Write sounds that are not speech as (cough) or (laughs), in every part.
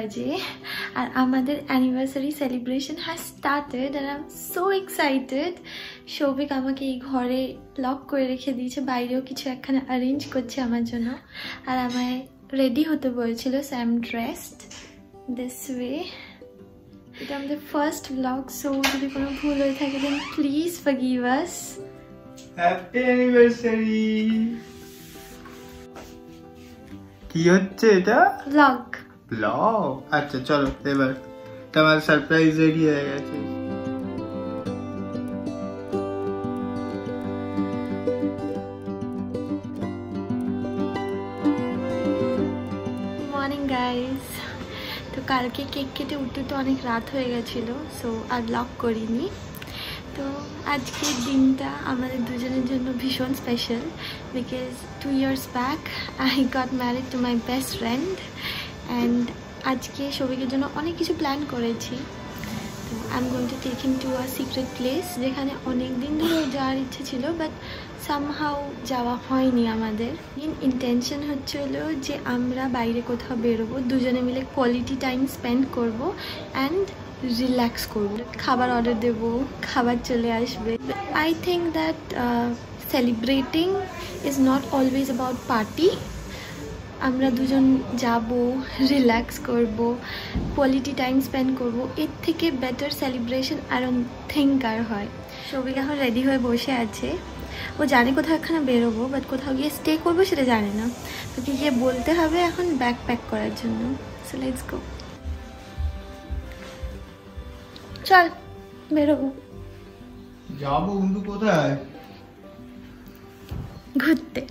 বাজে আর আমাদের anniversary celebration has started R I am so excited Souvik আমাকে এই ঘরে লক করে রেখে দিয়েছে বাইরেও কিছু একখানে অ্যারেঞ্জ করছে আমার জন্য। আর আমায় রেডি হতে বলছিল so I am dressed this way এটা আমাদের ফার্স্ট ব্লগ সো যদি কোনো ভুল হয়ে থাকে then please forgive us happy anniversary কি হচ্ছে এটা? ব্লগ ব্লগ আচ্ছা চলো, এবার তোমার সারপ্রাইজ রেডি হয়ে গেছে। মর্নিং গাইস তো কালকে কেক কেটে উঠতে তো অনেক রাত হয়ে গেছিল সো আর লক করিনি। তো আজকের দিনটা আমাদের দুজনের জন্য ভীষণ special because two years back I got married to my best friend and আজকে সবিকের জন্য অনেক কিছু প্ল্যান করেছি। তো I am going to take him to a secret place যেখানে অনেক দিন ধরে যাওয়ার ইচ্ছে ছিল বাট সামহাও যাওয়া হয়নি আমাদের। মেন ইন্টেনশন হচ্ছে হলো যে আমরা বাইরে কোথাও বেরোবো, দুজনে মিলে কোয়ালিটি টাইম স্পেন্ড করব অ্যান্ড রিল্যাক্স করব। খাবার অর্ডার দেবো, খাবার চলে আসবে। I think that celebrating is not always about party আমরা দুজন যাব রিল্যাক্স করব কোয়ালিটি টাইম স্পেন্ড করব। এর থেকে বেটার সেলিব্রেশন আর থিঙ্ক আর হয়। সবিক এখন রেডি হয়ে বসে আছে। ও জানে কোথাও একখানে বেরোবো বাট কোথাও গিয়ে স্টে করব সেটা জানে না। তোকে গিয়ে বলতে হবে এখন ব্যাগ প্যাক করার জন্য। সো লেটস গো চল বেরোবো। যাব কিন্তু কোথায়? ঘুরতে।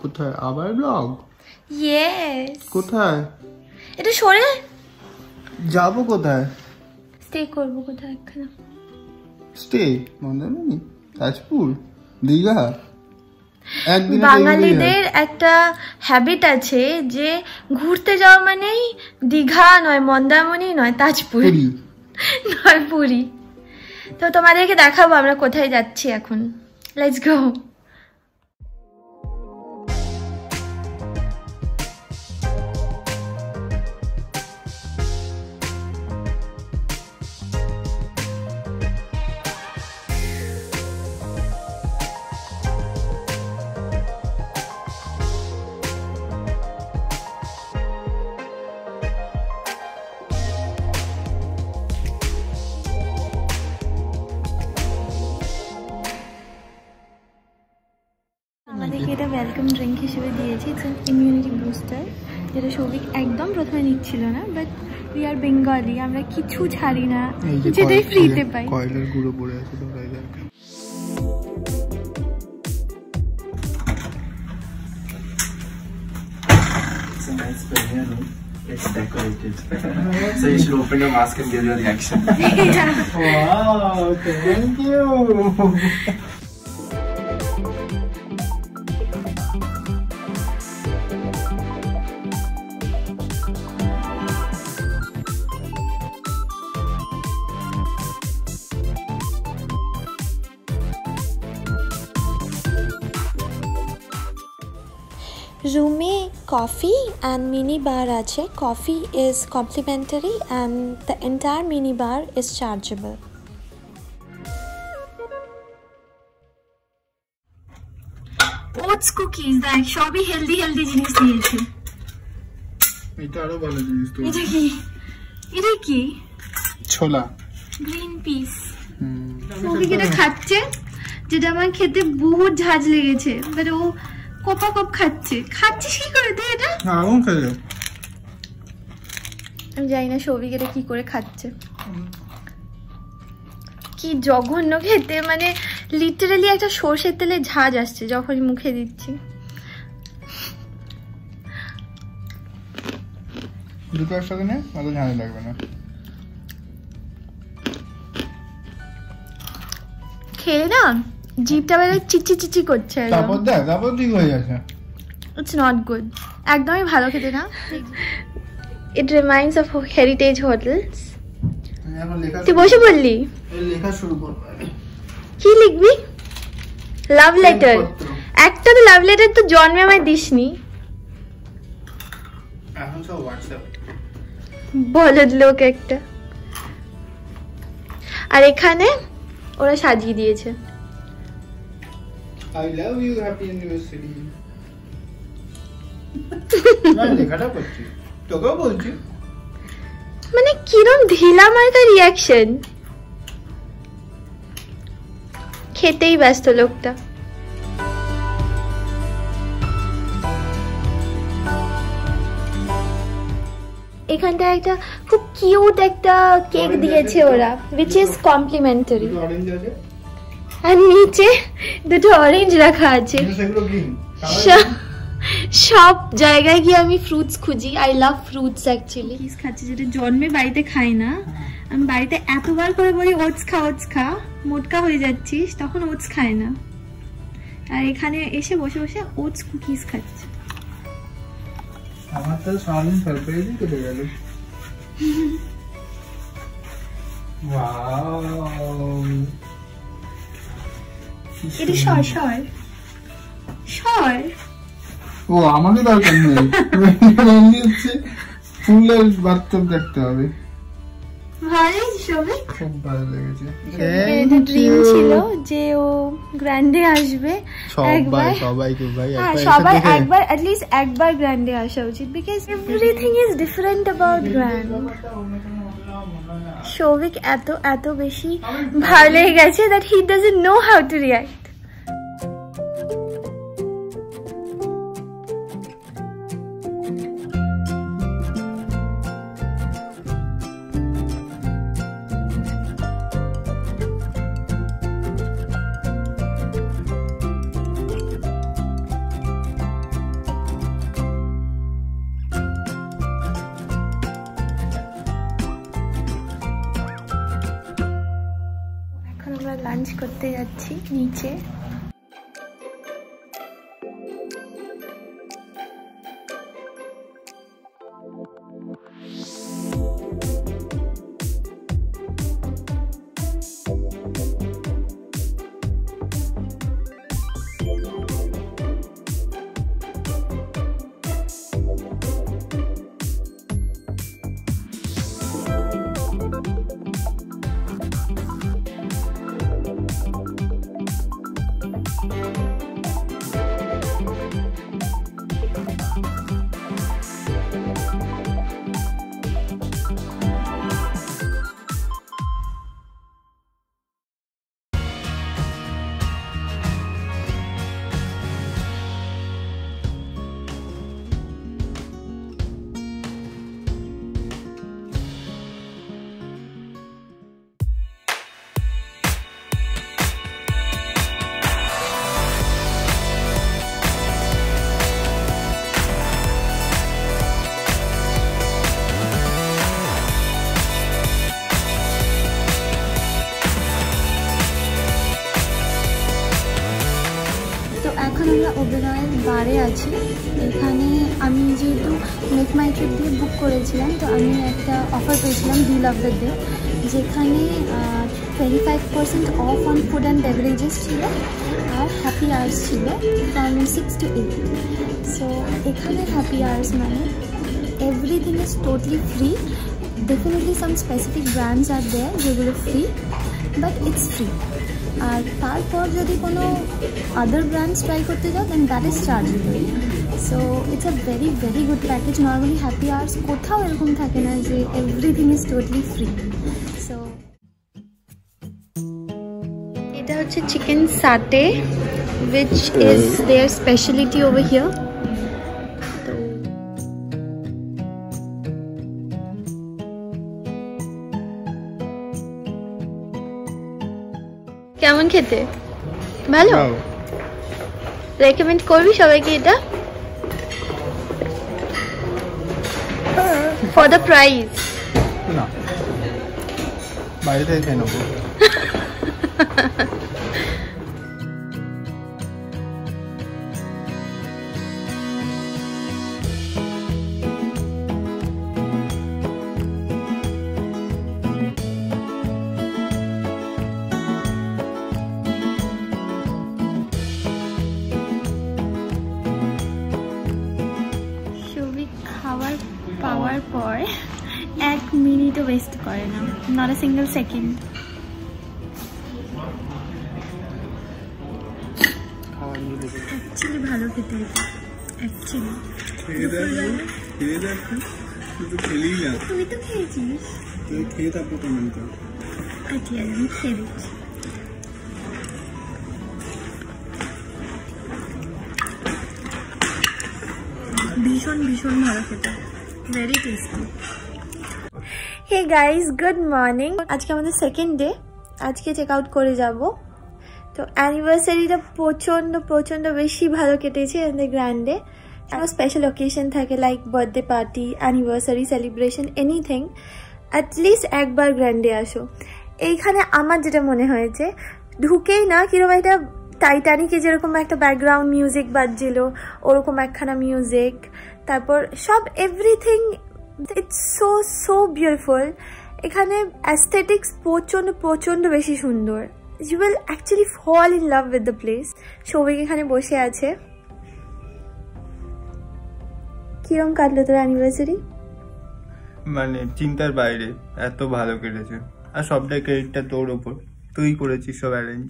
কোথায়? আবার ব্লগ ইয়েস কোথায়? এটা সরে যাব কোথায়? স্টে করব কোথাও একখানে। স্টে মন্দারমণি? তাজপুর দীঘা? বাঙালিদের একটা হ্যাবিট আছে যে ঘুরতে যাওয়া মানেই দীঘা নয় মন্দারমণি নয় তাজপুর। পুরী। (laughs) নয় পুরী। তো তোমাদেরকে দেখাবো আমরা কোথায় যাচ্ছি এখন। লেটস গো সৌভিক একদম প্রথমে নিচ্ছিল না বাট উই আর বেঙ্গলি আমরা কিছু ছাড়ি না যেটাই ফ্রিতে পাই কয়লার গুঁড়ো পড়ে আছে. It's decorated. so you should open your mask and give your reaction. Wow, thank you. রুমে কফি অ্যান্ড মিনি বার আছে। Coffee is complimentary and the entire mini bar is chargeable oats cookies দেখ সবই healthy healthy জিনিস দিয়েছে। এটা আরও ভালো জিনিস তো। এটা কি? এটা কি? ছোলা। গ্রিন পিস হুম। সৌভিক এটা খাচ্ছে যেটা আমার খেতে বহুত ঝাঁজ লেগেছে বাট ও কপা কপ খাচ্ছে। খাচ্ছিস কি করে তুই এটা? আগুন খেলে আমি জানি না সৌভিক এটা কি করে খাচ্ছে। কি জঘন্য খেতে মানে লিটারালি একটা সর্ষের তেলে ঝাঁজ আসছে যখনই মুখে দিচ্ছি। দুটো একসাথে নে অত ঝাঁঝ লাগবে না। খেয়ে না জিভটা বেলা চিচি চিচি করছে তারপর দেখ তারপর ঠিক হয়ে যাচ্ছে ইটস নট গুড একদমই ভালো খেতে না। It reminds of heritage hotels তুই বসে বললি লেখা শুরু করব কি লিখবি? লাভ লেটার একটা তো লাভ লেটার তো জন্মে আমায় দিসনি। এখন সব হোয়াটসঅ্যাপ বলদ লোক একটা। আর এখানে ওরা সাজিয়ে দিয়েছে। অ্যানিভার্সারি লেখাটা করছি তোকেও বলছি মানে কিরম ঢিলা মার্কা রিয়াকশন খেতেই ব্যস্ত লোকটা এখানটা একটা খুব কিউট একটা কেক দিয়েছে ওরা উইচ ইজ কমপ্লিমেন্টারি অরেঞ্জ আছে? আর নিচে দুটো অরেঞ্জ রাখা আছে। সব জায়গায় গিয়ে আমি ফ্রুটস খুঁজি। আই লাভ ফ্রুটস অ্যাকচুয়ালি কিস খাচ্ছি যেটা জন্মে বাড়িতে খাই না। আমি বাড়িতে এতবার করে বলি ওটস খা ওটস খা। মোটকা হয়ে যাচ্ছিস তখন ওটস খায় না। আর এখানে এসে বসে বসে ওটস কুকিজ খাচ্ছে। আমার তো সারাদিন সারপ্রাইজই কেটে গেল। (laughs) এটা সর সর সর ও আমাকে দরকার নেই। মেনলি হচ্ছে ফুলের বাথটব দেখতে হবে। ভালোই সবে খুব ভালো লেগেছে। ড্রিম ছিল যে ও গ্র্যান্ডে আসবে। একবার সবাইকে ভাই হ্যাঁ একবার সবাই দেখে- একবার একবার গ্র্যান্ডে আসা উচিত। Because everything is different about grand Souvik এত এত বেশি ভালো লেগে গেছে that he doesn't know how to react আমরা লাঞ্চ করতে যাচ্ছি নিচে বারে এখানে আমি যেহেতু মেক মাই ট্রিপ দিয়ে বুক করেছিলাম, তো আমি একটা অফার পেয়েছিলাম ডিল অফ দ্য ডে যেখানে twenty five percent off on food and beverages ছিল আর হ্যাপি আওয়ার্স ছিল from six to eight so এখানে হ্যাপি আওয়ার্স মানে everything is totally free definitely some specific brands are there যেগুলো free but it's free আর তারপর যদি কোনো আদার ব্র্যান্ডস ট্রাই করতে যাও then that is chargeable so it's a very very good package normally happy hours কোথাও এরকম থাকে না যে everything is totally free so এটা হচ্ছে chicken satay which is their speciality over here কেমন খেতে? ভালো? রেকমেন্ড করবি সবাইকে এটা? ফর দ্য প্রাইস না। বাইরে থেকে নেব। (laughs) খাবার ওয়েস্ট করে না not a single second actually ভালো খেতে অ্যাকচুয়ালি তুই তো খেয়েছিস। তুই আচ্ছা ভীষণ ভীষণ ভালো খেতে। Very tasty hey guys good morning আজকে আমাদের সেকেন্ড ডে আজকে চেক আউট করে যাব। তো অ্যানিভার্সারিটা প্রচণ্ড প্রচণ্ড বেশি ভালো কেটেছে আমাদের গ্র্যান্ডে স্পেশাল অকেশন থাকে like birthday party anniversary celebration anything at least একবার গ্র্যান্ডে আসো। এইখানে আমার যেটা মনে হয়েছে, ঢুকেই না কীরকম একটা টাইটানিকে যেরকম একটা ব্যাকগ্রাউন্ড মিউজিক বাজছিল, ওরকম একখানা মিউজিক তারপর সব everything it's so so beautiful এখানে অ্যাস্থেটিক্স প্রচণ্ড প্রচণ্ড বেশি সুন্দর। You will actually fall in love with the place Souvik এখানে বসে আছে। কিরম কাটলো তোর অ্যানিভার্সারি মানে চিন্তার বাইরে, এত ভালো কেটেছে। আর সবটাই ক্রেডিটটা তোর ওপর তুই করেছিস সব অ্যারেঞ্জ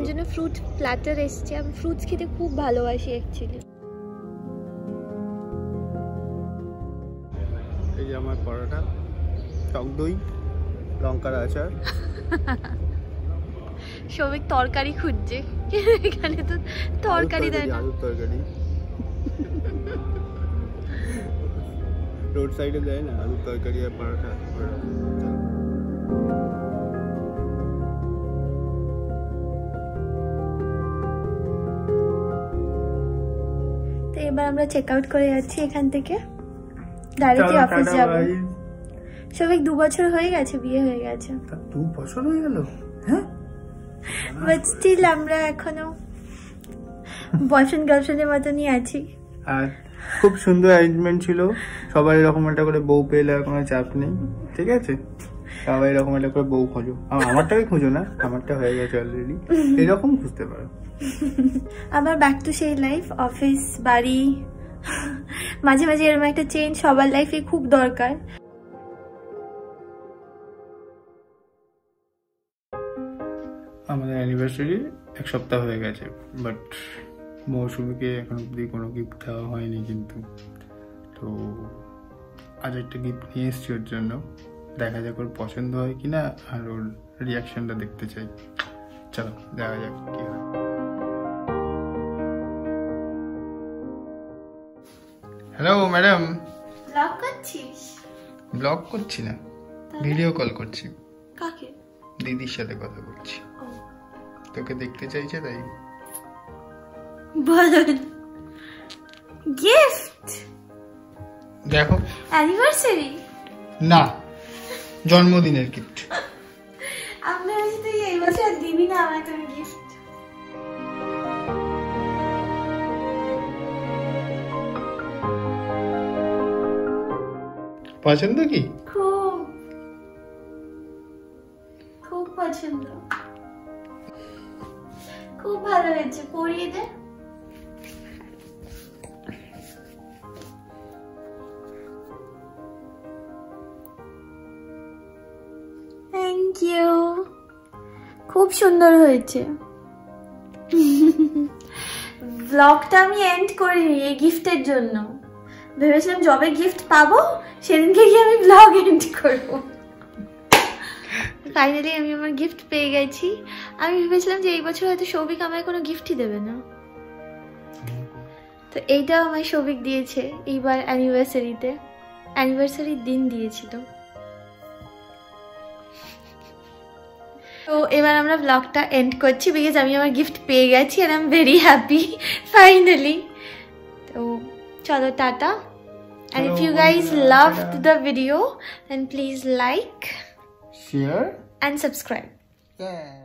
আমার জন্য ফ্রুট প্ল্যাটার এসছে। আমি ফ্রুটস খেতে খুব ভালোবাসি অ্যাকচুয়ালি এই যে আমার পরোটা টক দই লঙ্কার আচার। (laughs) সৌভিক তরকারি খুঁজছে। (laughs) এখানে তো তরকারি দেয় না। আলুর তরকারি। (laughs) রোড সাইডে দেয় না আলুর তরকারি আর পরোটা। এবার আমরা চেক আউট করে যাচ্ছি এখান থেকে। ডাইরেক্টলি অফিস যাব। সৌভিক দু বছর হয়ে গেছে বিয়ে হয়ে গেছে। দু বছর হয়ে গেল? হ্যাঁ? বাট স্টিল আমরা এখনও বয়ফ্রেন্ড গার্লফ্রেন্ডের মতনই আছি। আর খুব সুন্দর অ্যারেঞ্জমেন্ট ছিল। সবাই এরকম একটা করে বউ পেলে কোনো চাপ নেই। ঠিক আছে? সবাই এরকম একটা করে বউ খোঁজো। আম- আমারটাকে খুঁজো না আমারটা হয়ে গেছে অলরেডি (laughs) এরকম খুঁজতে পারো। আবার ব্যাক টু সেই লাইফ অফিস বাড়ি, মাঝে মাঝে এরকম একটা চেঞ্জ সবার লাইফে খুব দরকার। আমাদের অ্যানিভার্সারি এক সপ্তাহ হয়ে গেছে বাট মৌসুমিকে এখন অব্দি কোনো গিফট দেওয়া হয়নি কিন্তু। তো আজ একটা গিফট নিয়ে এসছি ওর জন্য। দেখা যাক ওর পছন্দ হয় কি না আর ওর রিয়াকশনটা দেখতে চাই। চলো, দেখা যাক কি হয়। হ্যালো ম্যাডাম ব্লগ করছিস? ব্লগ করছি না ভিডিও কল করছি। কাকে? দিদির সাথে কথা বলছি। তোকে দেখতে চাইছে তাই। বলো গিফট দেখো। অ্যানিভার্সারি না জন্মদিনের গিফট (laughs) আমি ভাবছি তুই এই বছর দিবি না আমায় তোর পছন্দ কি? খুব। খুব পছন্দ। খুব ভালো হয়েছে। পরিয়ে দে। থ্যাংক ইউ খুব সুন্দর হয়েছে। (laughs) ব্লগটা আমি এন্ড করিনি এই গিফটের জন্য। ভেবেছিলাম যবে গিফট পাবো, সেদিনকে গিয়ে আমি ব্লগ এন্ড করব। ফাইনালি আমি আমার গিফট পেয়ে গেছি। আমি ভেবেছিলাম যে এই বছর হয়তো সৌভিক আমায় কোনো গিফটই দেবে না। তো এইটাও আমায় সৌভিক দিয়েছে এইবার অ্যানিভার্সারিতে অ্যানিভার্সারির দিন দিয়েছিল। তো এবার আমরা ব্লগটা এন্ড করছি বিকজ আমি আমার গিফট পেয়ে গেছি আর I am very happy finally তো চলো, tata. and if you guys loved the video then please like share. and subscribe. Yeah.